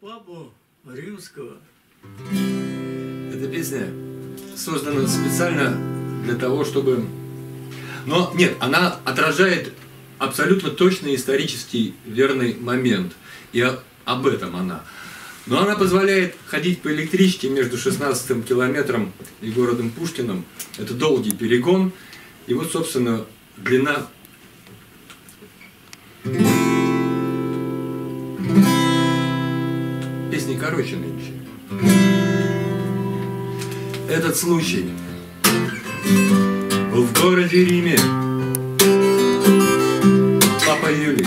папу римского. Эта песня создана специально для того, чтобы... Но нет, она отражает абсолютно точный исторический верный момент. И об этом она. Но она позволяет ходить по электричке между 16 километром и городом Пушкиным. Это долгий перегон. И вот, собственно, длина песни короче нынче. Этот случай был в городе Риме. Папа Юлий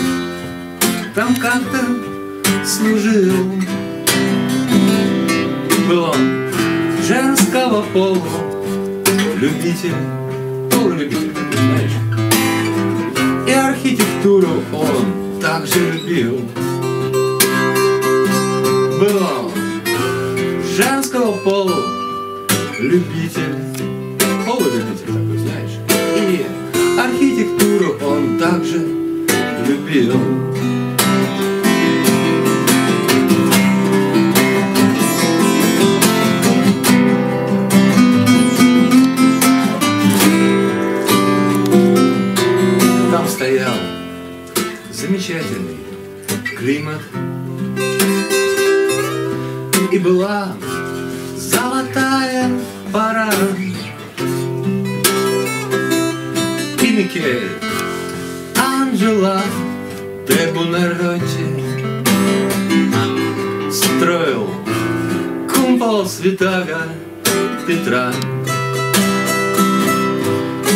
там как-то служил. Был он женского пола, любитель, полулюбитель, знаешь. И архитектуру он также любил. Любитель, полулюбитель такой, знаешь. И архитектуру он также любил. Там стоял замечательный климат И была золотая пора И Микель Анджела де Бунаротти Строил кумпол святаго Петра.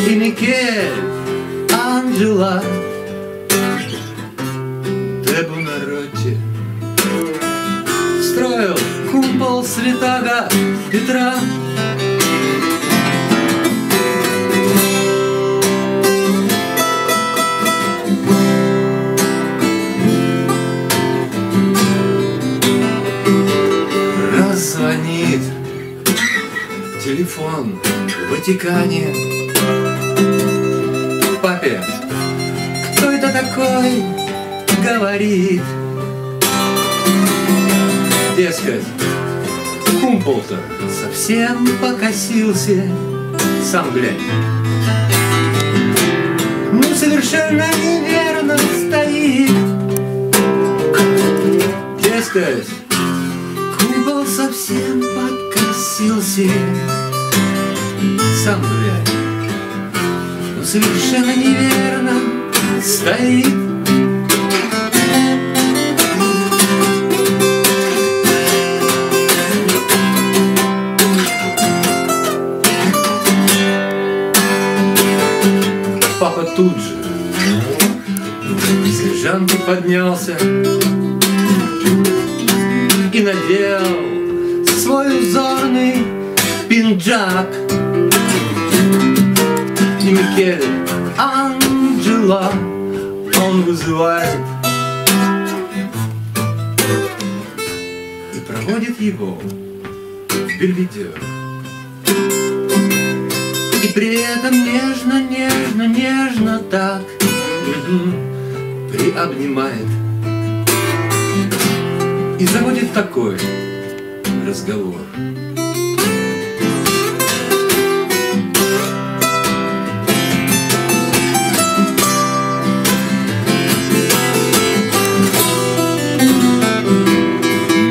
И Микель Анджела де Бунаротти Строил кумпол святаго Петра Раззвонит телефон в Ватикане. Папе, кто это такой? Говорит? Дескать, кумпол-то совсем покосился. Сам глянь. Ну, совершенно неверно стоит. Дескать, совсем покосился Сам глянь но совершенно неверно стоит. Папа тут же. С лежанки поднялся. И надел свой узорный пинджак. И Микель Анджела он вызывает и проводит его в Бельведер. И при этом нежно, нежно, нежно так приобнимает и заводит такой разговор.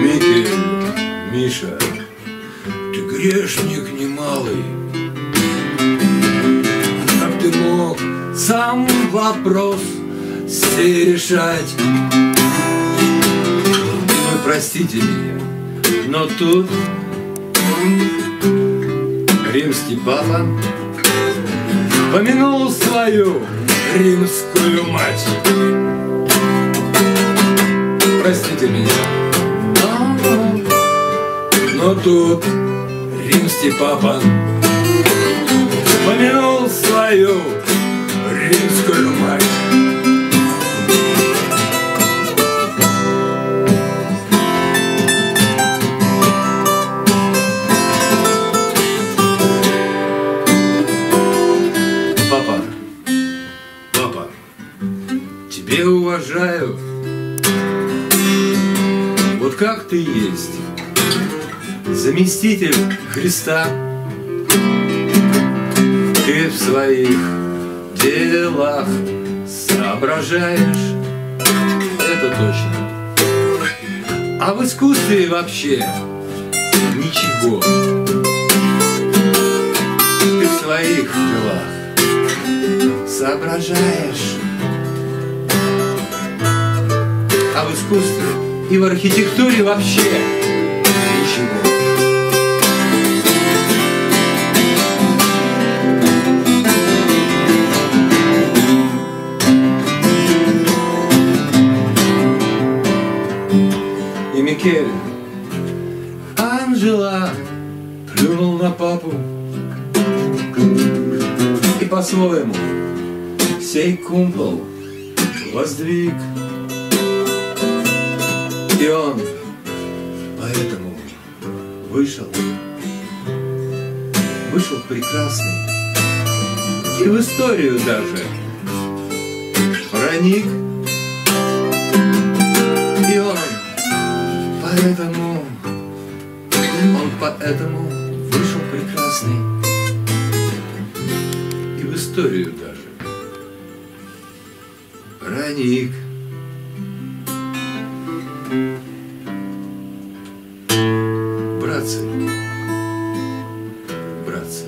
Микель, ты грешник немалый. Как ты мог сам вопрос сей решать? Вы простите меня, но тут римский папа помянул свою римскую мать. Простите меня, но, но тут римский папа помянул свою римскую мать. Тебе уважаю. Вот как ты есть, заместитель Христа. Ты в своих делах соображаешь, это точно. А в искусстве вообще ничего. Ты в своих делах соображаешь. А в искусстве и в архитектуре вообще. Ничего. И Микель Анжела плюнул на папу. И по-своему сей кумпол воздвиг И он поэтому вышел. Вышел прекрасный. И в историю даже. Проник. И он поэтому Он поэтому вышел прекрасный. И в историю даже. Проник Братцы, братцы,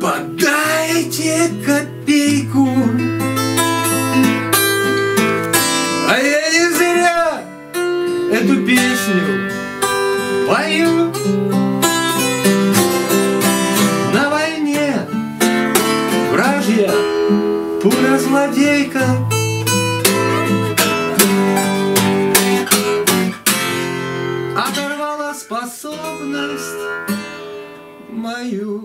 подайте копейку, а я не зря эту песню пою. На войне вражья пуля злодейка способность мою